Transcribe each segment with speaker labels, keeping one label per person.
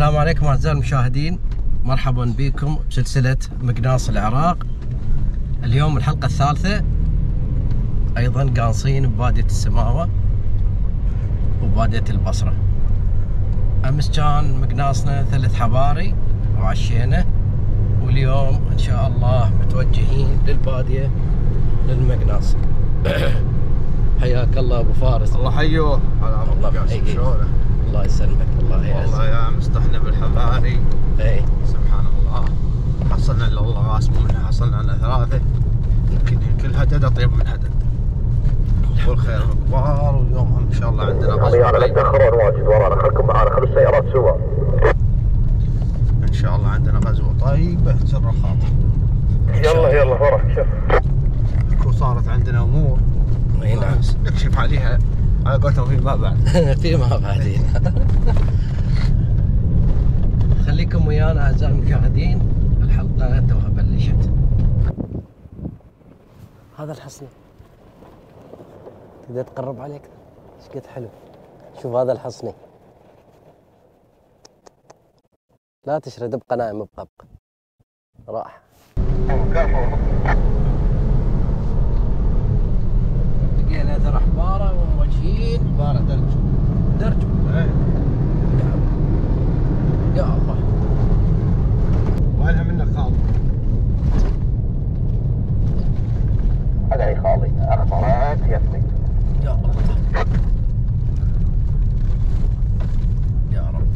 Speaker 1: السلام عليكم أعزائي المشاهدين. مرحبا بكم بسلسلة مقناص العراق. اليوم الحلقة الثالثة. أيضا قانصين ببادية السماوة وبادية البصرة. أمس كان مقناصنا ثلاث حباري وعشينا. واليوم إن شاء الله متوجهين للبادية للمقناص. حياك الله أبو فارس.
Speaker 2: الله حيوه.
Speaker 1: الله.
Speaker 2: شلونه؟
Speaker 1: الله
Speaker 2: والله يا مستحنا بالحباري
Speaker 1: اي
Speaker 2: سبحان الله حصلنا الا الله غاسب منها حصلنا لنا ثلاثة يمكن كل هدد اطيب من هدد والخير كبار واليوم إن شاء الله عندنا غزو
Speaker 3: يعني لا. تاخرون واجد ورانا خلكم معانا خلوا السيارات سوا
Speaker 2: إن شاء الله عندنا غزوه طيبه سر خاطر
Speaker 3: يلا يلا وراك شوف.
Speaker 2: اكو صارت عندنا أمور
Speaker 1: اي نعم
Speaker 2: بس نكشف عليها على قولتهم فيما بعد
Speaker 1: فيما بعدين خليكم ويانا أعزائي المشاهدين. الحلقة توها بلشت هذا الحصن. تقدر تقرب عليك؟ إيش قد حلو؟ شوف هذا الحصني لا تشرد ابقى نايم ابقى ابقى راح. لقينا ثر حبارة وموجهين
Speaker 2: بارة درج
Speaker 1: درج
Speaker 2: إيه.
Speaker 1: يا الله.
Speaker 2: وينها منك
Speaker 3: خالي اخبارات
Speaker 1: يا الله. يا رب يا رب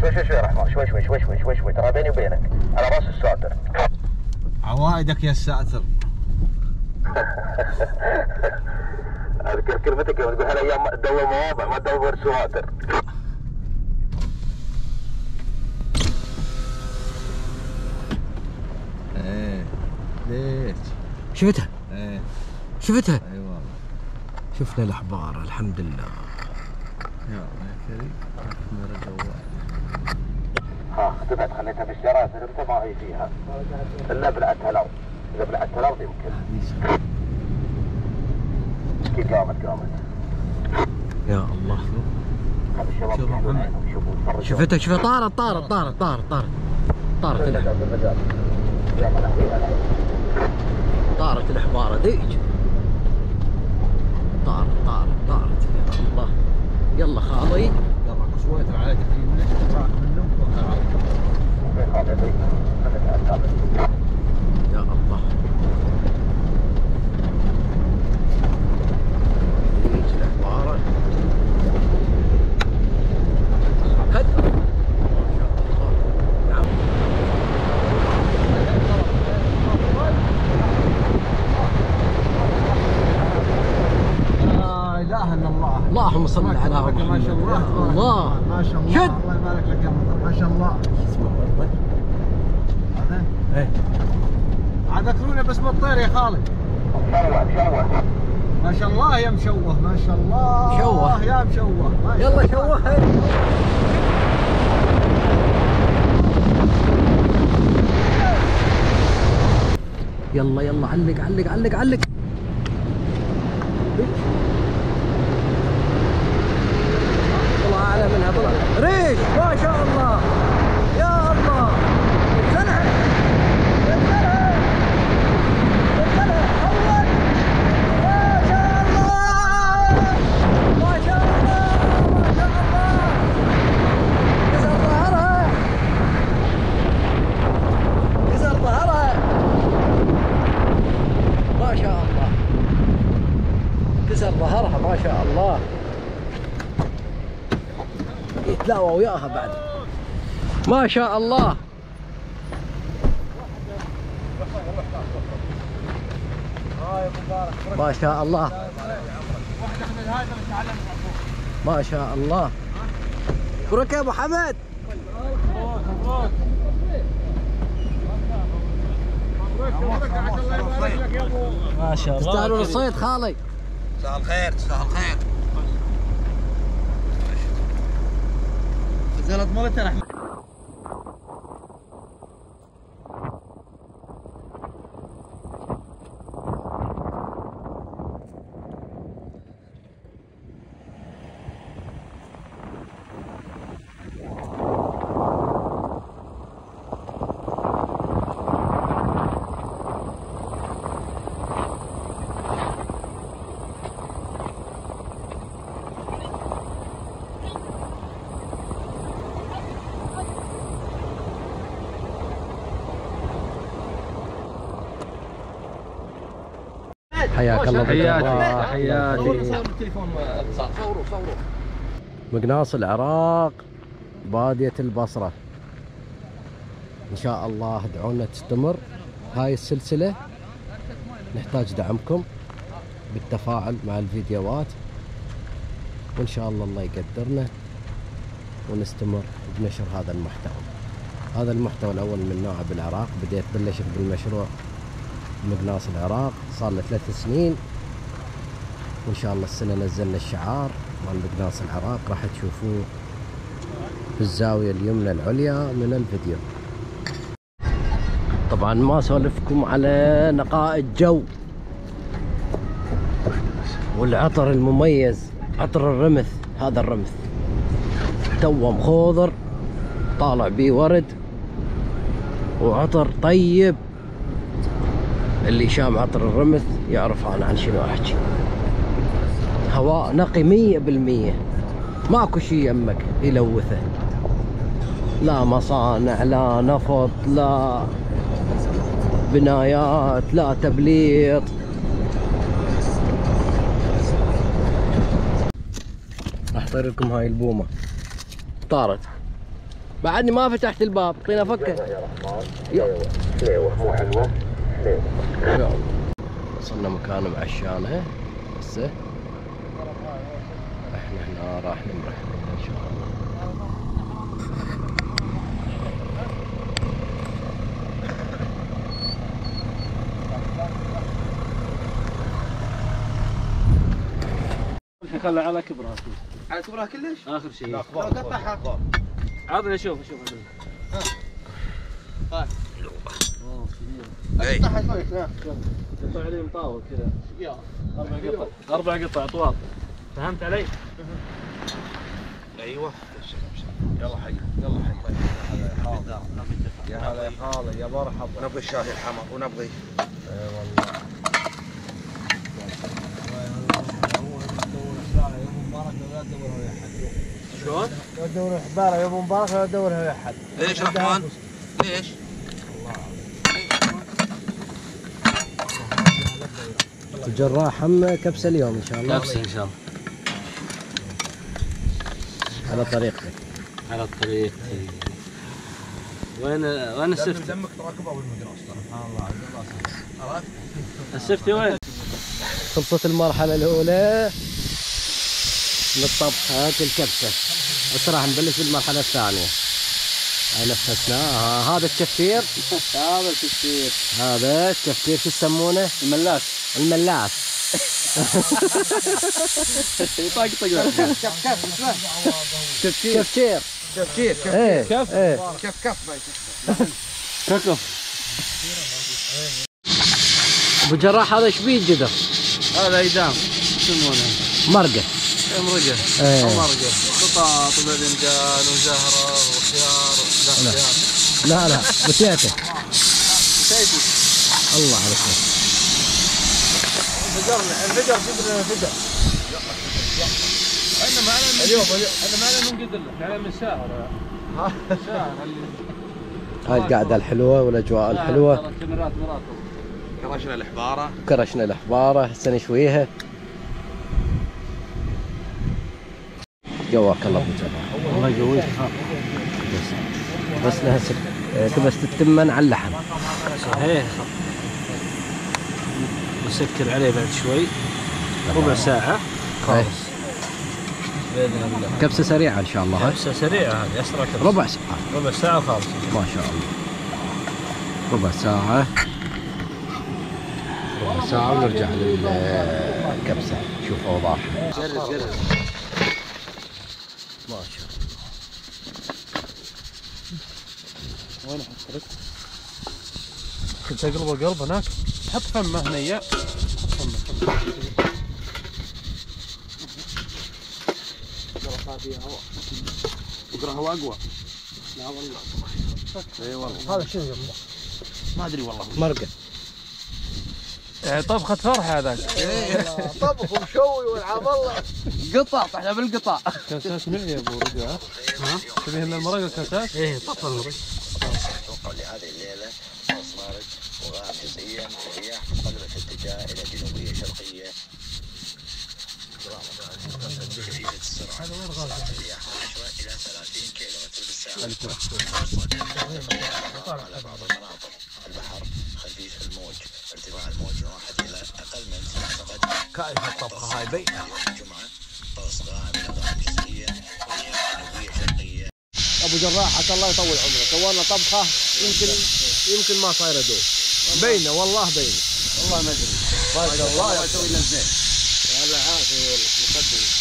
Speaker 3: شوي شوي شوي يا رحمن شوي شوي شوي شوي شوي شوي. ترى بيني وبينك على رأس الساتر.
Speaker 2: عوايدك يا الساتر.
Speaker 3: أذكر كلمتك يوم تقول هالايام تدور مواضع ما تدور سواتر
Speaker 2: إيه. ليش؟
Speaker 1: شفتها؟
Speaker 2: إيه.
Speaker 1: شفتها؟
Speaker 2: أي والله.
Speaker 1: شفنا الاحبار الحمد لله.
Speaker 2: يا الله يا كريم. نرى جوال
Speaker 3: ها تبعد خليتها بالشراسر انت ما هي فيها. الا بلعتها الأرض بلعتها الأرض يمكن. أكيد قامت قامت؟
Speaker 1: يا الله.
Speaker 3: هذا الشباب.
Speaker 1: شفتها شفتها طارت طارت طارت طارت طارت. طارت طارت الحبارة ذيك طارت طارت طارت. يا الله. يلا خالي
Speaker 2: يلا شوية على تقريبا ليش تراك منهم
Speaker 3: في خاطري خليتها الكامل
Speaker 1: يا الله ذيك الحبارة هد ما شاء الله نعم
Speaker 2: لا اله الا الله
Speaker 1: اللهم صل على
Speaker 2: تبارك
Speaker 1: محمد
Speaker 2: ما شاء الله
Speaker 1: يا
Speaker 2: تبارك
Speaker 1: الله
Speaker 2: ما شاء الله
Speaker 1: شد
Speaker 2: الله يبارك لك يا مطر ما شاء الله
Speaker 1: اسمه برضه
Speaker 2: هذا
Speaker 1: إيه.
Speaker 2: عاد ذكرونا بس بالطير يا خالد.
Speaker 3: مشوه مشوه
Speaker 2: ما شاء الله يا مشوه ما شاء الله
Speaker 1: مشوه.
Speaker 2: يا مشوه.
Speaker 1: يلا. شوهها يلا يلا علق علق علق علق طلع اعلى منها طلع ريش ما شاء الله يا الله انزلها انزلها انزلها اول ما شاء الله ما شاء الله ما شاء الله كسر ظهرها كسر ظهرها ما شاء الله كسر ظهرها ما شاء الله يتلاوى وياها بعد. ما شاء الله. ما شاء الله. ما شاء الله. برك يا أبو حمد.
Speaker 2: ما شاء
Speaker 1: تستاهلون الصيد خالي.
Speaker 2: مساء الخير مساء الخير. نزلت مولتنا إحنا
Speaker 1: حياك الله. اتصال صوروا صوروا مقناص العراق بادية البصرة. إن شاء الله ادعونا تستمر. هاي السلسلة نحتاج دعمكم بالتفاعل مع الفيديوهات. وإن شاء الله الله يقدرنا ونستمر بنشر هذا المحتوى. هذا المحتوى الأول من نوعه بالعراق. بديت بالنشر بالمشروع مقناص العراق صار له ثلاث سنين. وان شاء الله السنة نزلنا الشعار مال مقناص العراق راح تشوفوه في الزاوية اليمنى العليا من الفيديو. طبعا ما أسولفكم على نقاء الجو. والعطر المميز عطر الرمث هذا الرمث. توه مخوضر طالع بيه ورد. وعطر طيب. اللي شام عطر الرمث يعرف أنا عن شنو أحكي. هواء نقي مية بالمية. ماكو شي يمك يلوثه. لا مصانع لا نفط لا بنايات لا تبليط. اطير لكم هاي البومة. طارت. بعدني ما فتحت الباب. اعطينا فكه
Speaker 3: حلوة. مو
Speaker 1: يلا. وصلنا مكان معشانه هسه إحنا هنا راح نمرح إن شاء الله.
Speaker 4: خلى على كبرها.
Speaker 2: على كبرها كلش؟
Speaker 4: آخر شيء.
Speaker 2: قطعها.
Speaker 4: عطني أشوف أشوف
Speaker 2: قطعها ها.
Speaker 4: قطع عليه مطاول كذا. أربع قطع. أربع قطع اطوال فهمت علي؟
Speaker 2: أيوه. يلا حي. يلا حي. يا هلا يا خالي يا مرحبا نبغي الشاهي الحمر ونبغي.
Speaker 4: شلون؟
Speaker 1: دور حباره يا ابو مبارك ولا دورها يا احد
Speaker 2: ليش رحمن؟ ليش؟
Speaker 1: الجراح هم كبسه اليوم إن شاء الله؟
Speaker 4: كبسه إن شاء الله.
Speaker 1: على طريقتك.
Speaker 4: على الطريق وين وين السفتي؟
Speaker 2: دمك بالمدرسة سبحان الله. عرفت؟
Speaker 4: السفتي وين؟
Speaker 1: خلصت المرحلة الأولى من الطبخ هات الكبسة. بس راح نبلش بالمرحلة الثانية. هاي نفسناها هذا الشفير
Speaker 4: هذا الكثير
Speaker 1: هذا الشفير شو يسمونه؟
Speaker 4: الملاس
Speaker 1: الملاس
Speaker 4: يطقطق
Speaker 2: كف كف كف
Speaker 4: كف.
Speaker 1: إيه
Speaker 2: كف كف
Speaker 4: كفكف
Speaker 1: أبو جراح هذا إيش بيه الجدر؟
Speaker 4: هذا ايدام يسمونه مرقة.
Speaker 1: مرقة.
Speaker 4: إيه. مرقة. بطاط وباذنجان وزهرة وخيار لا.
Speaker 1: لا لا. بتيته الله عليك.
Speaker 4: انفجرنا انفجر جبنا انفجر إحنا معنا اليوم إحنا معنا من قدر معنا من شهر. شهر اللي
Speaker 1: هاي القعده الحلوة والأجواء الحلوة.
Speaker 4: ترى كاميرات مرات
Speaker 2: كرشنا الحباره
Speaker 1: كرشنا الإحبارة هسه نشويها جواك الله أبو جراح
Speaker 4: الله يقويك.
Speaker 1: بس هسه كبست التمن على اللحم.
Speaker 4: صحيح. نسكر عليه بعد شوي. ربع ساعة.
Speaker 1: هاي.
Speaker 4: بإذن الله
Speaker 1: كبسة سريعة إن شاء الله. هاي
Speaker 4: كبسة سريعة هذه أسرع كبسة.
Speaker 1: ربع ساعة.
Speaker 4: ربع ساعة خالص.
Speaker 1: ما شاء الله. ربع ساعة. ربع ساعة ونرجع للكبسة. شوف أوضاعها.
Speaker 4: جرب جرب
Speaker 1: ما شاء الله.
Speaker 4: وين أحط؟ كنت اقلب القلب هناك. حط فمه هنية حط فمه
Speaker 2: بكره هو اقوى
Speaker 4: لا والله
Speaker 2: اي والله
Speaker 1: هذا شنو؟
Speaker 2: ما أدري والله.
Speaker 1: مرقة.
Speaker 4: يعني طبخة فرح هذاك
Speaker 2: طبخ ومشوي والعاب الله. قطع طحنا بالقطع.
Speaker 4: كاسات معي يا أبو رجع. ها؟ تبي من المرقة كاسات؟
Speaker 2: إيه طفل المرق الليلة بارد وغائم جزئيا والرياح تقلبت اتجاه إلى جنوبية شرقية. شديدة السرعة الرياح من 10 إلى 30 كيلو متر بالساعة على بعض المناطق البحر خفيف الموج ارتفاع الموج واحد إلى أقل من 3 قدم
Speaker 1: كيف الطبخة هاي
Speaker 2: يوم الجمعة طقس غائم إلى غائم جزئيا ورياح جنوبية شرقية
Speaker 1: أبو جراح عسى الله يطول عمره. سوينا طبخة يمكن يمكن ما صايرة دوب بينة والله بينة.
Speaker 4: والله ما أدري.
Speaker 1: ما شاء الله
Speaker 4: أسوي لنا الزين.
Speaker 1: هلا عافية طول عمرك